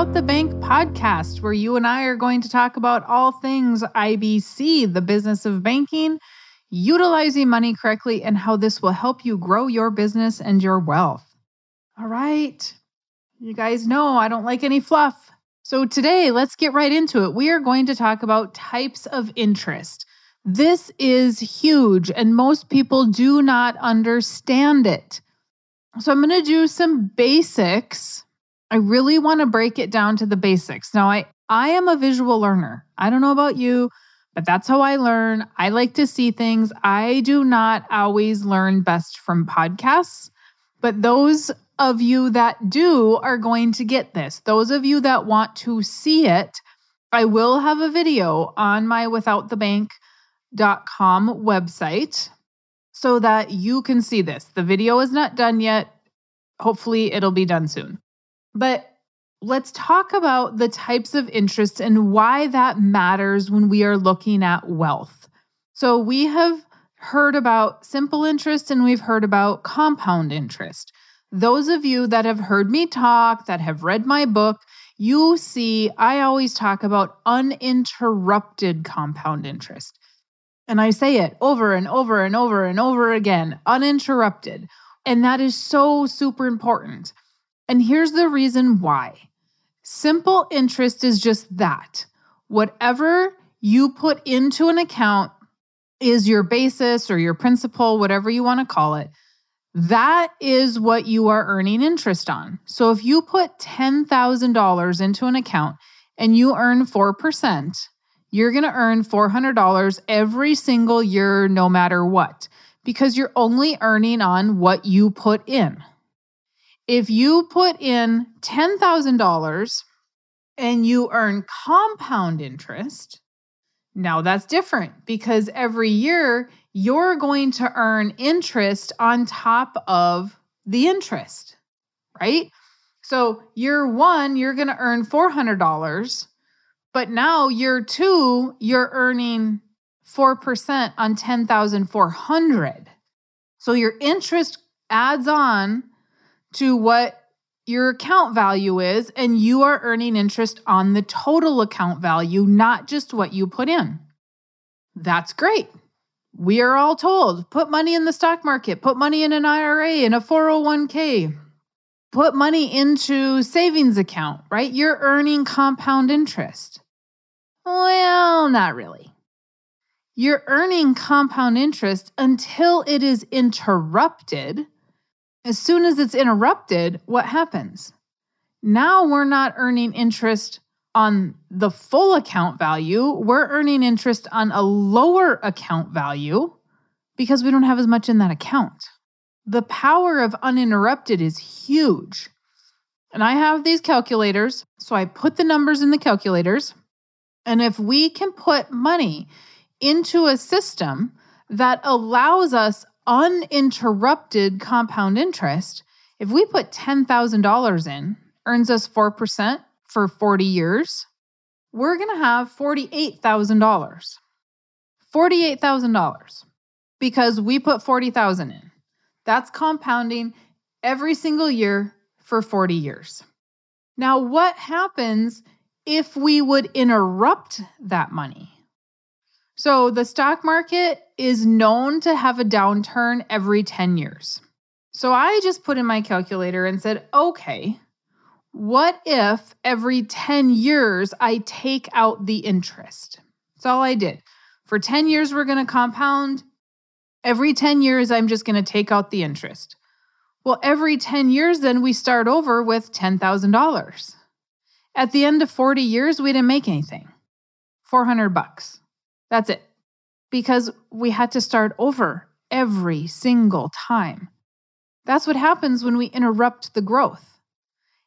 The the Bank podcast, where you and I are going to talk about all things IBC, the business of banking, utilizing money correctly, and how this will help you grow your business and your wealth. All right. You guys know I don't like any fluff. So today, let's get right into it. We are going to talk about types of interest. This is huge, and most people do not understand it. So, I'm going to do some basics. I really want to break it down to the basics. Now, I, I am a visual learner. I don't know about you, but that's how I learn. I like to see things. I do not always learn best from podcasts, but those of you that do are going to get this. Those of you that want to see it, I will have a video on my Without the com website so that you can see this. The video is not done yet. Hopefully, it'll be done soon. But let's talk about the types of interests and why that matters when we are looking at wealth. So, we have heard about simple interest and we've heard about compound interest. Those of you that have heard me talk, that have read my book, you see I always talk about uninterrupted compound interest. And I say it over and over and over and over again, uninterrupted. And that is so super important. And here's the reason why simple interest is just that. Whatever you put into an account is your basis or your principal, whatever you want to call it. That is what you are earning interest on. So if you put $10,000 into an account and you earn 4%, you're going to earn $400 every single year, no matter what, because you're only earning on what you put in. If you put in $10,000 and you earn compound interest, now that's different because every year you're going to earn interest on top of the interest, right? So, year one, you're going to earn $400 but now year two, you're earning 4% on 10,400. So your interest adds on to what your account value is, and you are earning interest on the total account value, not just what you put in. That's great. We are all told put money in the stock market, put money in an IRA, in a 401k, put money into savings account, right? You're earning compound interest. Well, not really. You're earning compound interest until it is interrupted. As soon as it's interrupted, what happens? Now we're not earning interest on the full account value. We're earning interest on a lower account value because we don't have as much in that account. The power of uninterrupted is huge. And I have these calculators. So I put the numbers in the calculators and if we can put money into a system that allows us uninterrupted compound interest, if we put $10,000 in, earns us 4% for 40 years, we're going to have $48,000. $48,000 because we put 40,000 in. That's compounding every single year for 40 years. Now, what happens if we would interrupt that money. So the stock market is known to have a downturn every 10 years. So I just put in my calculator and said, okay, what if every 10 years I take out the interest? That's all I did. For 10 years, we're going to compound. Every 10 years, I'm just going to take out the interest. Well, every 10 years, then we start over with $10,000. At the end of 40 years, we didn't make anything. 400 bucks. That's it. Because we had to start over every single time. That's what happens when we interrupt the growth.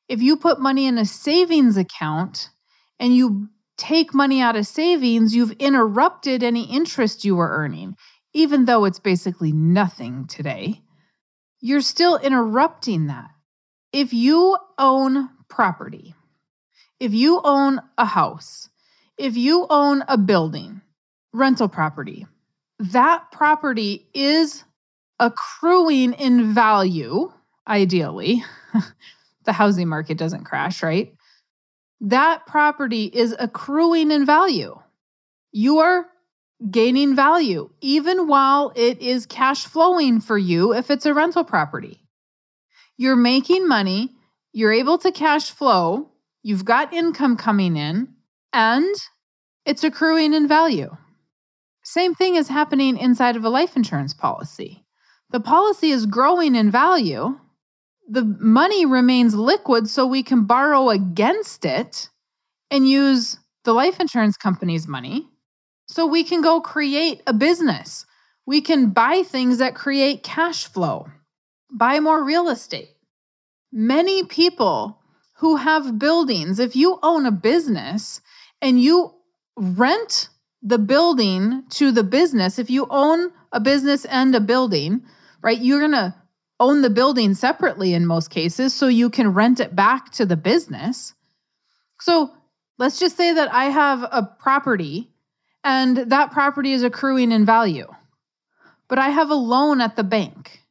If you put money in a savings account and you take money out of savings, you've interrupted any interest you were earning, even though it's basically nothing today. You're still interrupting that. If you own property, if you own a house, if you own a building, rental property, that property is accruing in value, ideally. the housing market doesn't crash, right? that property is accruing in value. You are gaining value, even while it is cash flowing for you if it's a rental property. You're making money, you're able to cash flow, you've got income coming in, and it's accruing in value. Same thing is happening inside of a life insurance policy. The policy is growing in value. The money remains liquid so we can borrow against it and use the life insurance company's money so we can go create a business. We can buy things that create cash flow, buy more real estate. Many people who have buildings, if you own a business and you rent the building to the business, if you own a business and a building, right, you're going to own the building separately in most cases so you can rent it back to the business. So let's just say that I have a property and that property is accruing in value. But I have a loan at the bank.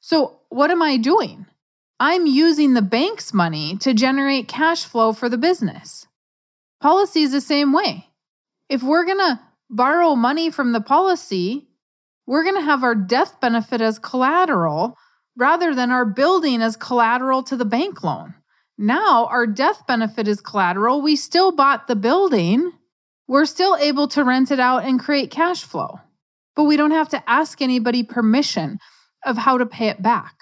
So, what am I doing? I'm using the bank's money to generate cash flow for the business. Policy is the same way. If we're going to borrow money from the policy, we're going to have our death benefit as collateral rather than our building as collateral to the bank loan. Now, our death benefit is collateral. We still bought the building we're still able to rent it out and create cash flow, but we don't have to ask anybody permission of how to pay it back.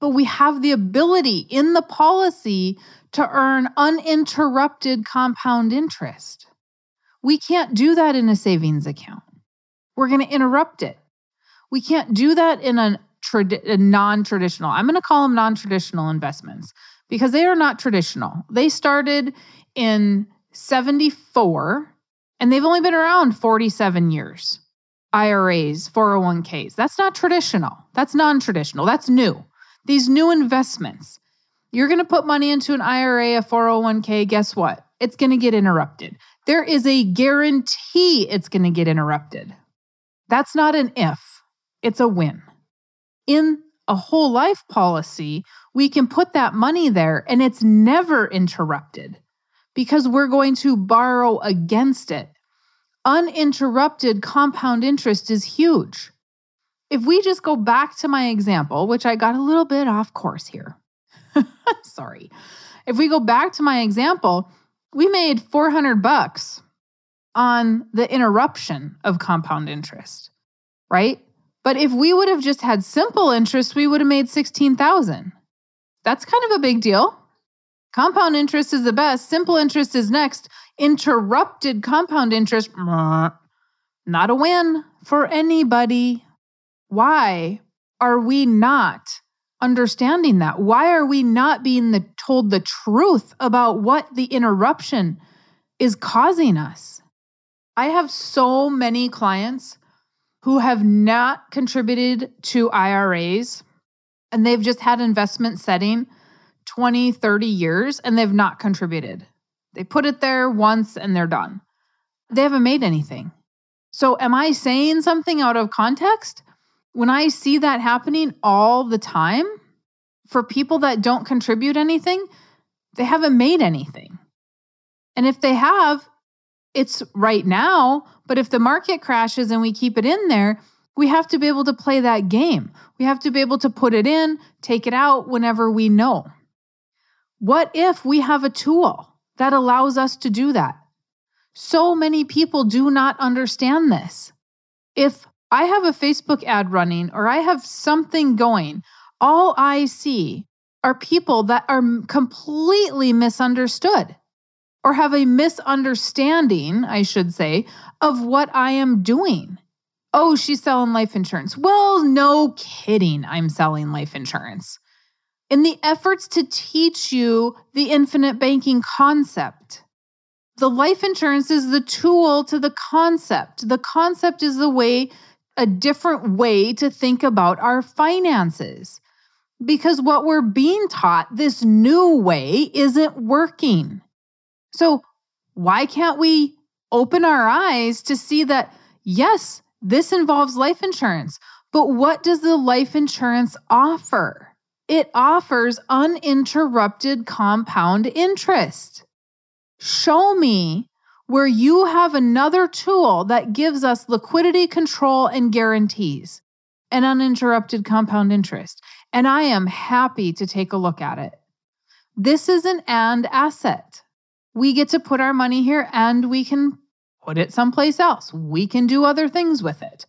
But we have the ability in the policy to earn uninterrupted compound interest. We can't do that in a savings account. We're going to interrupt it. We can't do that in a, trad- a non traditional, I'm going to call them non traditional investments because they are not traditional. They started in 74 and they've only been around 47 years. IRAs, 401ks. That's not traditional. That's non traditional. That's new. These new investments. You're going to put money into an IRA, a 401k. Guess what? It's going to get interrupted. There is a guarantee it's going to get interrupted. That's not an if, it's a when. In a whole life policy, we can put that money there and it's never interrupted because we're going to borrow against it. Uninterrupted compound interest is huge. If we just go back to my example, which I got a little bit off course here. Sorry. If we go back to my example, we made 400 bucks on the interruption of compound interest, right? But if we would have just had simple interest, we would have made 16,000. That's kind of a big deal. Compound interest is the best. Simple interest is next. Interrupted compound interest, not a win for anybody. Why are we not understanding that? Why are we not being the, told the truth about what the interruption is causing us? I have so many clients who have not contributed to IRAs and they've just had investment setting 20, 30 years and they've not contributed. They put it there once and they're done. They haven't made anything. So, am I saying something out of context? When I see that happening all the time for people that don't contribute anything, they haven't made anything. And if they have, it's right now. But if the market crashes and we keep it in there, we have to be able to play that game. We have to be able to put it in, take it out whenever we know. What if we have a tool that allows us to do that? So many people do not understand this. If I have a Facebook ad running or I have something going, all I see are people that are completely misunderstood or have a misunderstanding, I should say, of what I am doing. Oh, she's selling life insurance. Well, no kidding, I'm selling life insurance in the efforts to teach you the infinite banking concept. The life insurance is the tool to the concept. The concept is the way, a different way to think about our finances. Because what we're being taught, this new way, isn't working. So, why can't we open our eyes to see that, yes, this involves life insurance, but what does the life insurance offer? it offers uninterrupted compound interest. Show me where you have another tool that gives us liquidity control and guarantees and uninterrupted compound interest. And I am happy to take a look at it. This is an and asset. We get to put our money here and we can put it someplace else. We can do other things with it.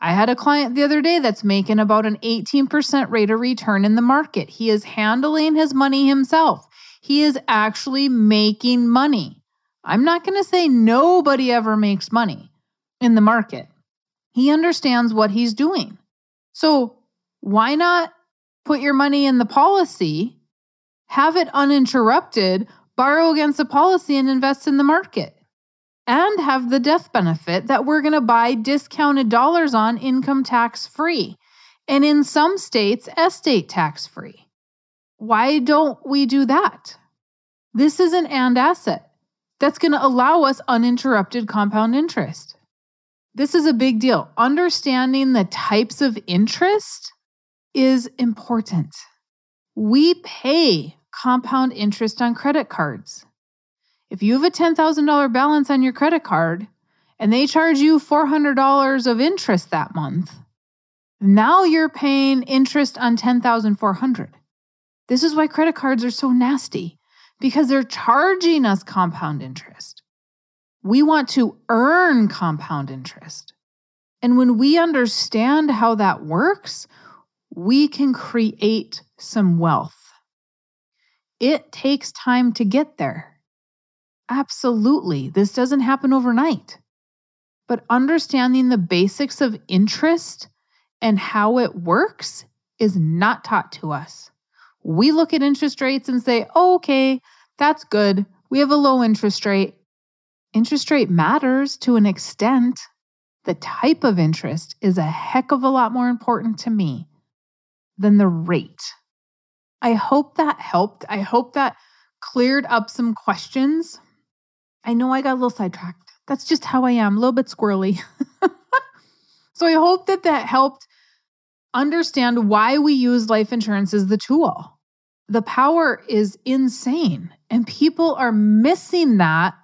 I had a client the other day that's making about an 18% rate of return in the market. He is handling his money himself. He is actually making money. I'm not going to say nobody ever makes money in the market. He understands what he's doing. So, why not put your money in the policy, have it uninterrupted, borrow against the policy, and invest in the market? And have the death benefit that we're going to buy discounted dollars on income tax free. And in some states, estate tax free. Why don't we do that? This is an and asset that's going to allow us uninterrupted compound interest. This is a big deal. Understanding the types of interest is important. We pay compound interest on credit cards. If you have a $10,000 balance on your credit card and they charge you $400 of interest that month, now you're paying interest on 10,400. This is why credit cards are so nasty because they're charging us compound interest. We want to earn compound interest. And when we understand how that works, we can create some wealth. It takes time to get there. Absolutely. This doesn't happen overnight. But understanding the basics of interest and how it works is not taught to us. We look at interest rates and say, oh, okay, that's good. We have a low interest rate. Interest rate matters to an extent. The type of interest is a heck of a lot more important to me than the rate. I hope that helped. I hope that cleared up some questions. I know I got a little sidetracked. That's just how I am, a little bit squirrely. so I hope that that helped understand why we use life insurance as the tool the power is insane. And people are missing that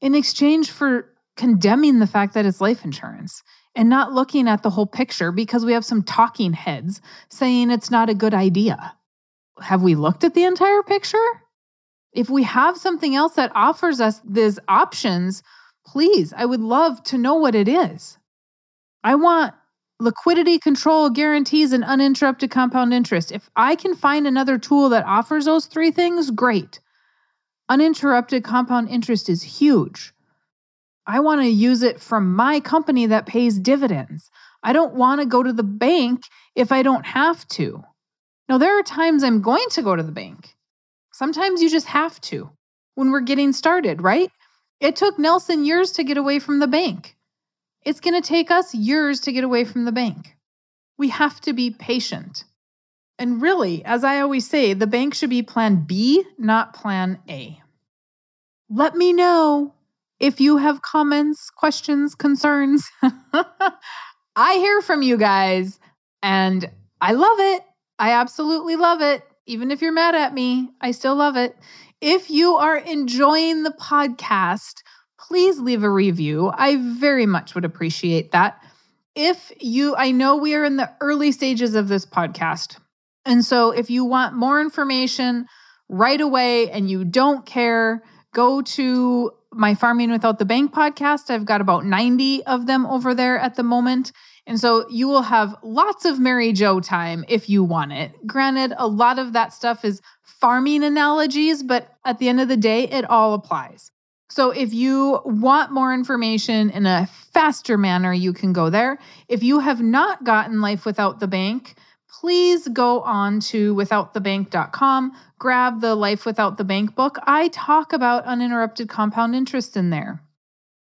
in exchange for condemning the fact that it's life insurance and not looking at the whole picture because we have some talking heads saying it's not a good idea. Have we looked at the entire picture? If we have something else that offers us these options, please, I would love to know what it is. I want liquidity control guarantees and uninterrupted compound interest. If I can find another tool that offers those three things, great. Uninterrupted compound interest is huge. I want to use it from my company that pays dividends. I don't want to go to the bank if I don't have to. Now, there are times I'm going to go to the bank. Sometimes you just have to when we're getting started, right? It took Nelson years to get away from the bank. It's going to take us years to get away from the bank. We have to be patient. And really, as I always say, the bank should be plan B, not plan A. Let me know if you have comments, questions, concerns. I hear from you guys and I love it. I absolutely love it. Even if you're mad at me, I still love it. If you are enjoying the podcast, please leave a review. I very much would appreciate that. If you, I know we are in the early stages of this podcast. And so if you want more information right away and you don't care, go to my Farming Without the Bank podcast. I've got about 90 of them over there at the moment. And so you will have lots of Mary Jo time if you want it. Granted, a lot of that stuff is farming analogies, but at the end of the day, it all applies. So if you want more information in a faster manner, you can go there. If you have not gotten Life Without the Bank, please go on to withoutthebank.com, grab the Life Without the Bank book. I talk about uninterrupted compound interest in there.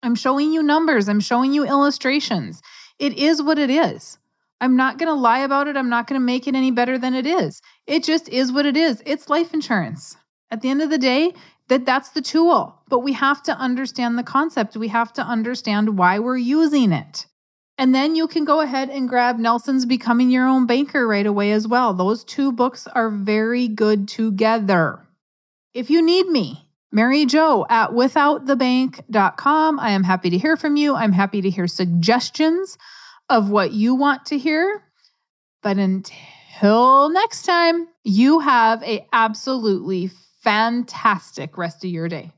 I'm showing you numbers, I'm showing you illustrations. It is what it is. I'm not going to lie about it. I'm not going to make it any better than it is. It just is what it is. It's life insurance. At the end of the day, that that's the tool, but we have to understand the concept. We have to understand why we're using it. And then you can go ahead and grab Nelson's Becoming Your Own Banker right away as well. Those two books are very good together. If you need me, Mary Jo at withoutthebank.com. I am happy to hear from you. I'm happy to hear suggestions of what you want to hear. But until next time, you have a absolutely fantastic rest of your day.